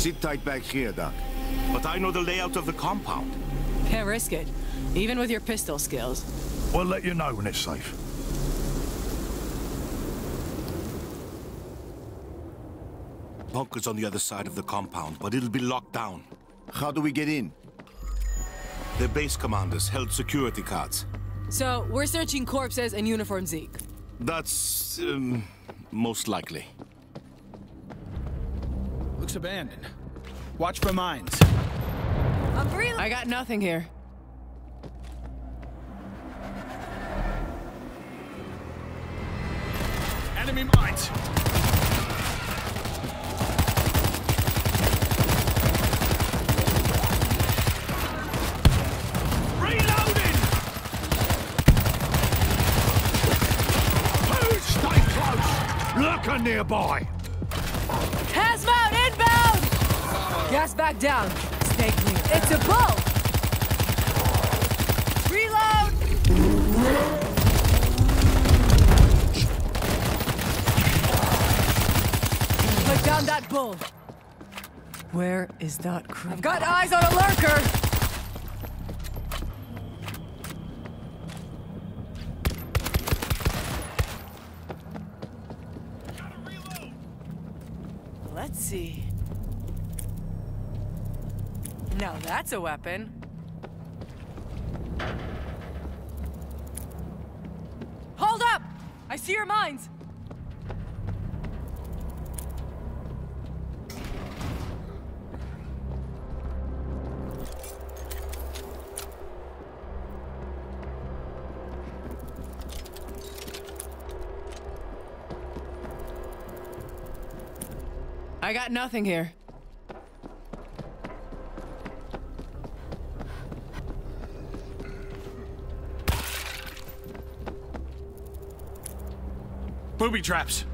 Sit tight back here, Doc. But I know the layout of the compound. Can't risk it, even with your pistol skills. We'll let you know when it's safe. Bunker's on the other side of the compound, but it'll be locked down. How do we get in? The base commanders held security cards. So, we're searching corpses and uniform Zeke. That's, um, most likely. Looks abandoned. Watch for mines. I'm really- I got nothing here. Enemy mines! Reloading! Please stay close! Lurker nearby! Gasbag down. Stay clear. It's a bull! Reload! Put down that bull. Where is that crew? I've got eyes on a lurker! Let's see. That's a weapon. Hold up! I see your mines! I got nothing here. Booby traps.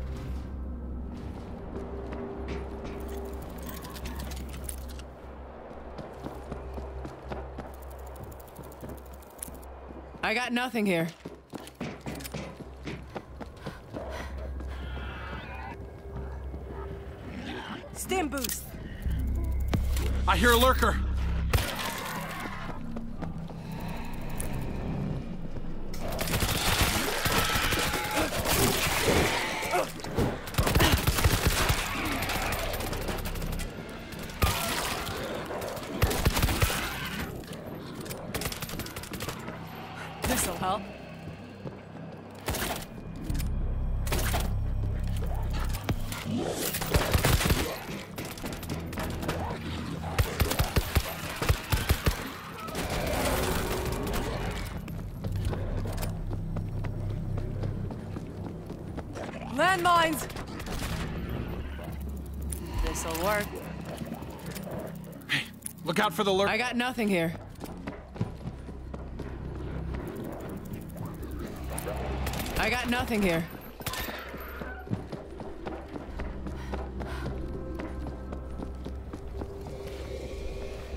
I got nothing here. Stim boost. I hear a lurker. This'll help. Landmines! This'll work. Look out for the lurker. I got nothing here. I got nothing here.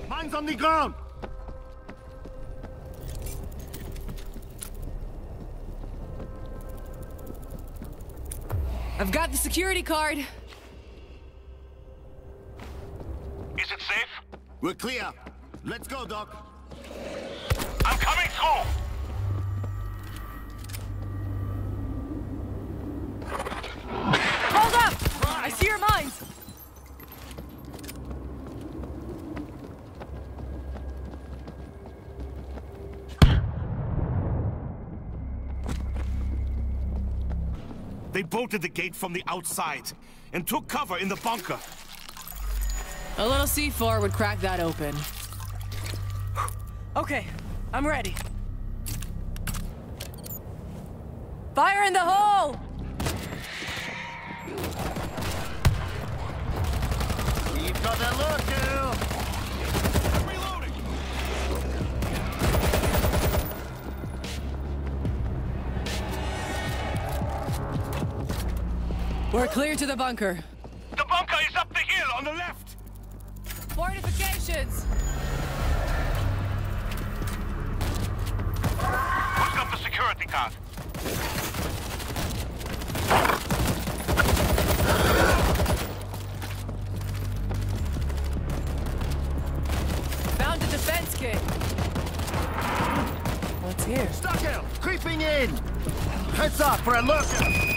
Mines on the ground! I've got the security card. We're clear. Let's go, Doc. I'm coming through! Hold up! I see your mines! They bolted the gate from the outside and took cover in the bunker. A little C4 would crack that open. Okay, I'm ready. Fire in the hole! We've got a lurker! We're clear to the bunker. The bunker is up the hill on the left! Fortifications! Who's got the security card? Found a defense kit. What's here? Stuck out! Creeping in! Heads up for a lookout!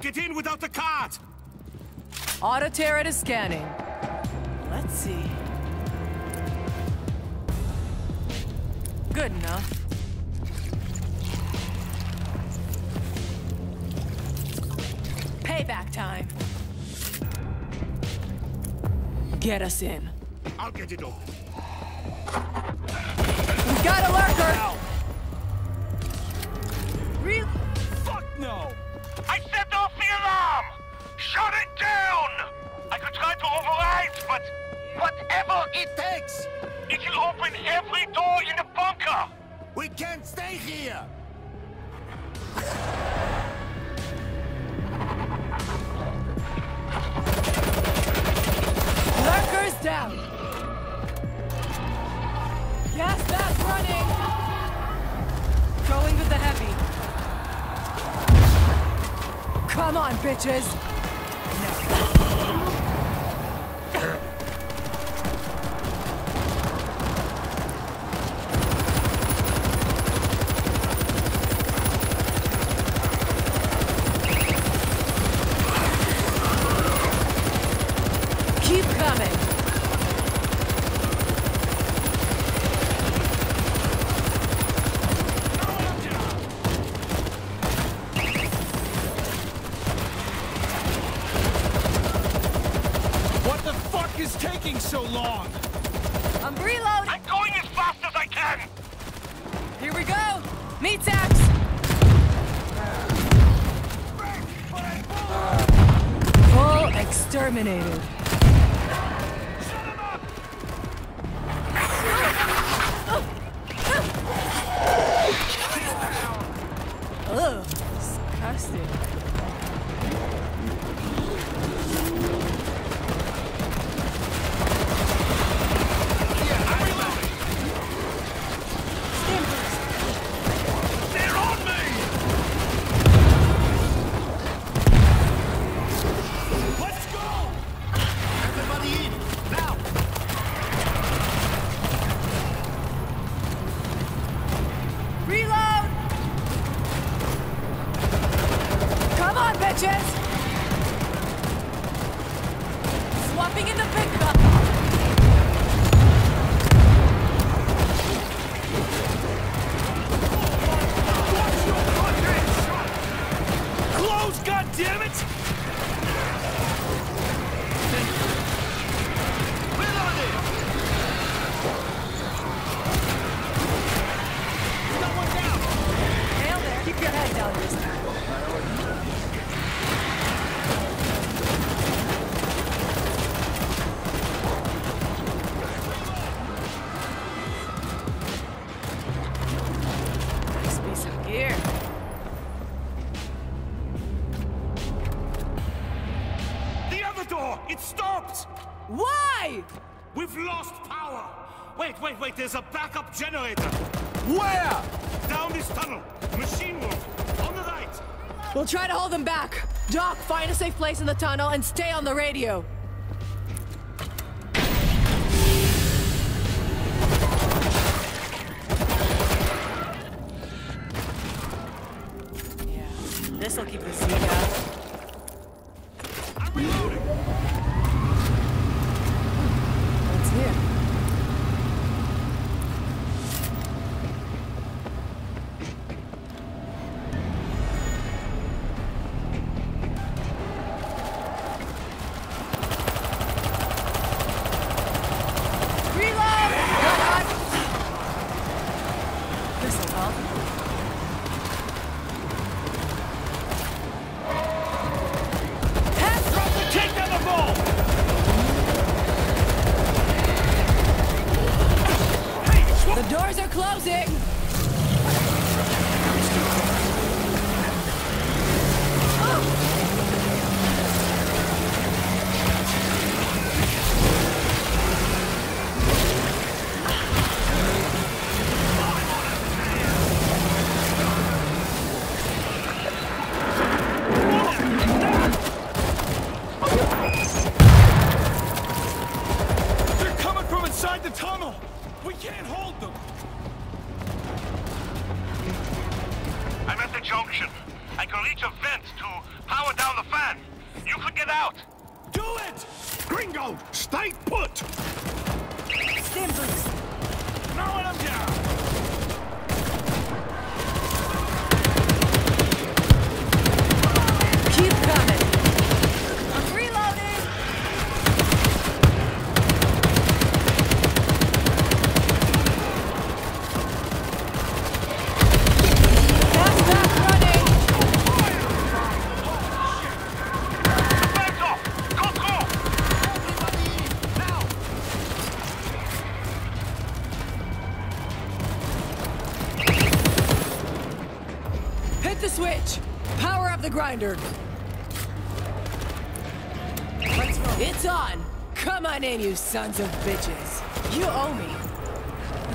Get in without the card! Auto turret is scanning. Let's see. Good enough. Payback time. Get us in. I'll get it open. We got a here! Lurker's down! Gas mask running! Going with the heavy. Come on, bitches! There's a backup generator! Where? Down this tunnel! Machine room! On the right! We'll try to hold them back. Doc, find a safe place in the tunnel and stay on the radio. Yeah, this'll keep Power up the grinder. Let's go. It's on. Come on in, you sons of bitches. You owe me.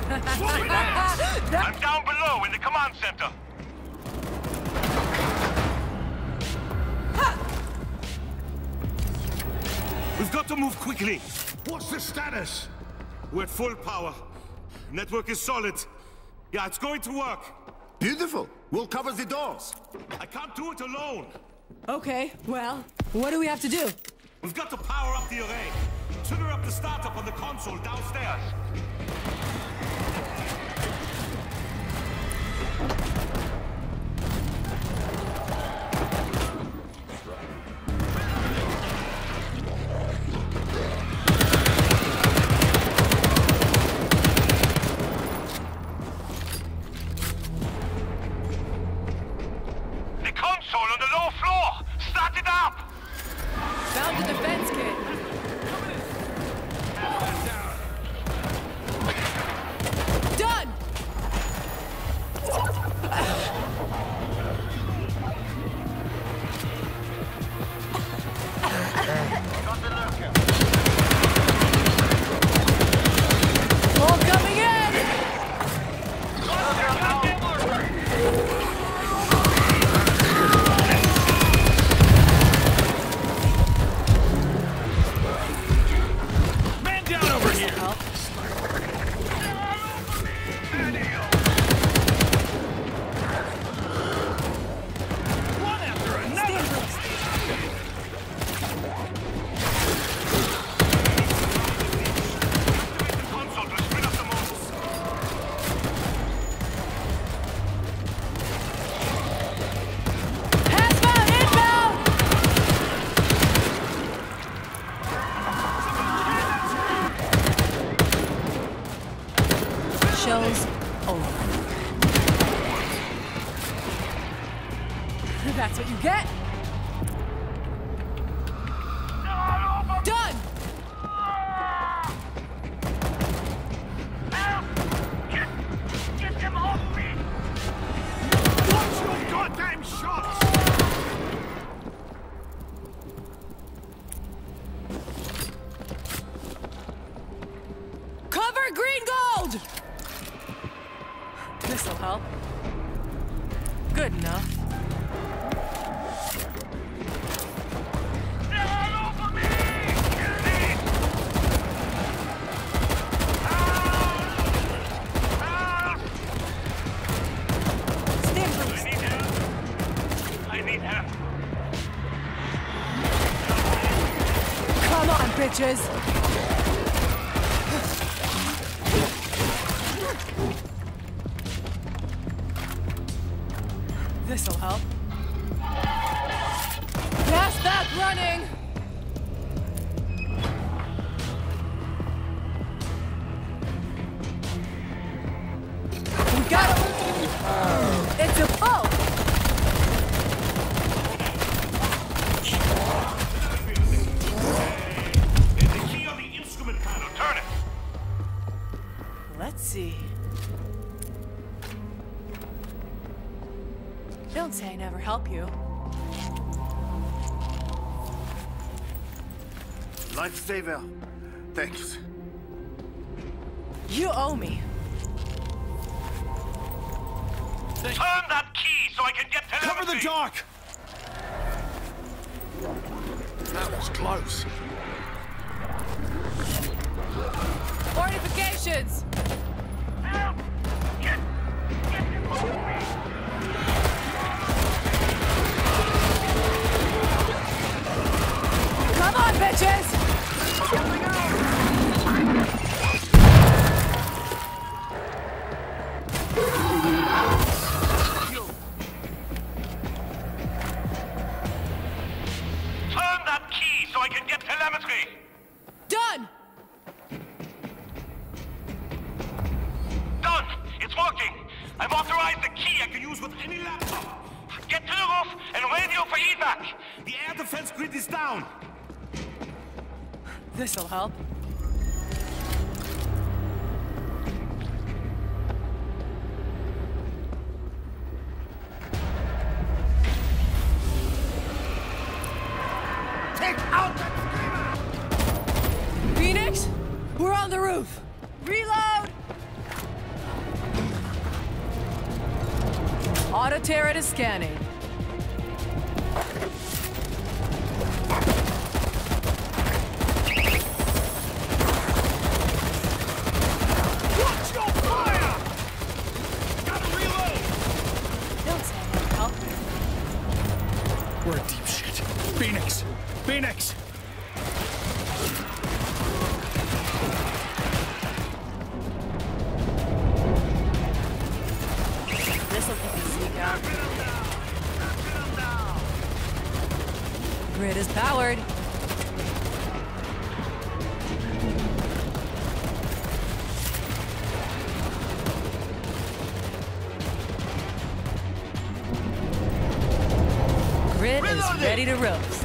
I'm down below in the command center. We've got to move quickly. What's the status? We're at full power. Network is solid. Yeah, it's going to work. Beautiful. We'll cover the doors. I can't do it alone. okay, well, what do we have to do? We've got to power up the array. Trigger up the startup on the console downstairs. Bitches! This'll help. Lifesaver. Thanks. You owe me. Turn that key so I can get Cover the Doc! That was close. Fortifications! Help! Get, get them off me! Telemetry. Done! Done! It's working! I've authorized the key I can use with any laptop. Get to the roof and radio for evac. The air defense grid is down. This'll help. Auto turret is scanning. Ready to roast.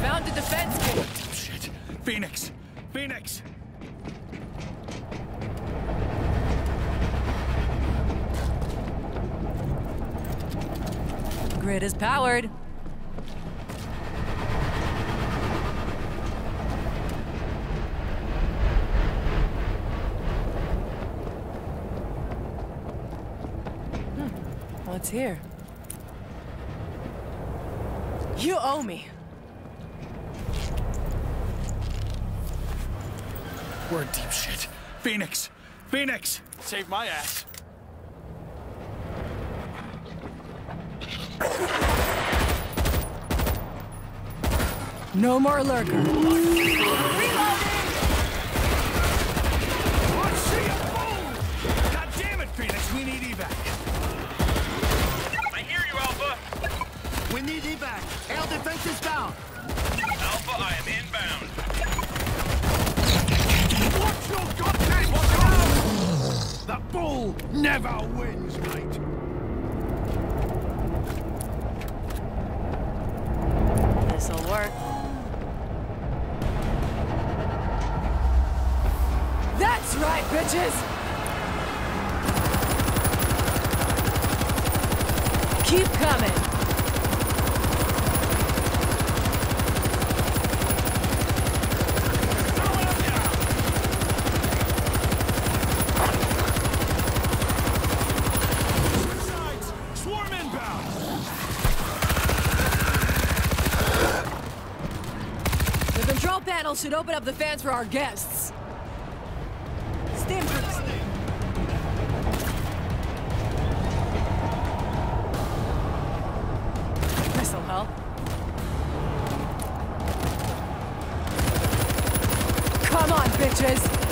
Found the defense gate. Shit. Phoenix! Phoenix! Grid is powered. Here? You owe me. We're in deep shit. Phoenix! Phoenix! Save my ass. No more lurker. Need evac. Air defense is down. Alpha, I am inbound. Watch your goddamn shot! The bull never wins, mate. This'll work. That's right, bitches! Keep coming. Open up the fans for our guests. Stand. This'll. Come on, bitches!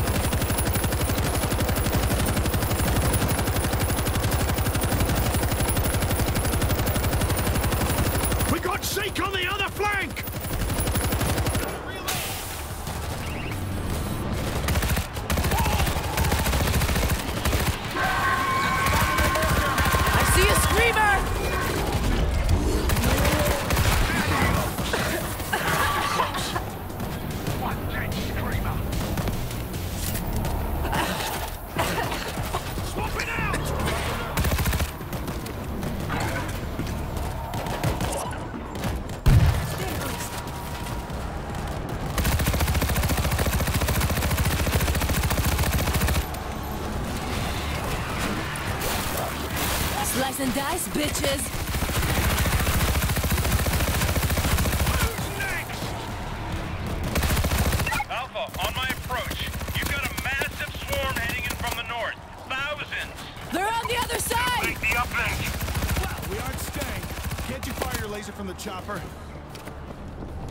Aren't staying. Can't you fire your laser from the chopper?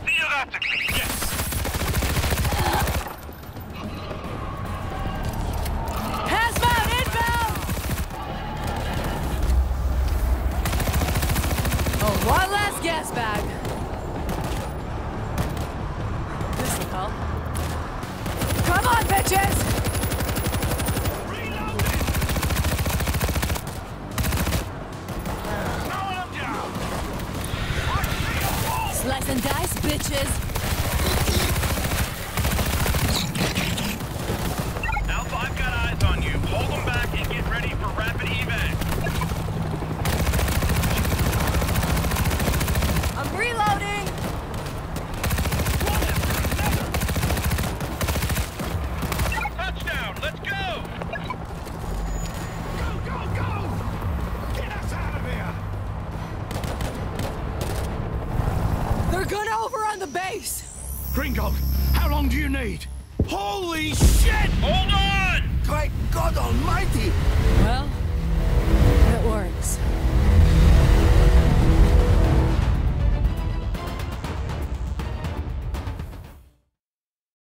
Theoretically, yes.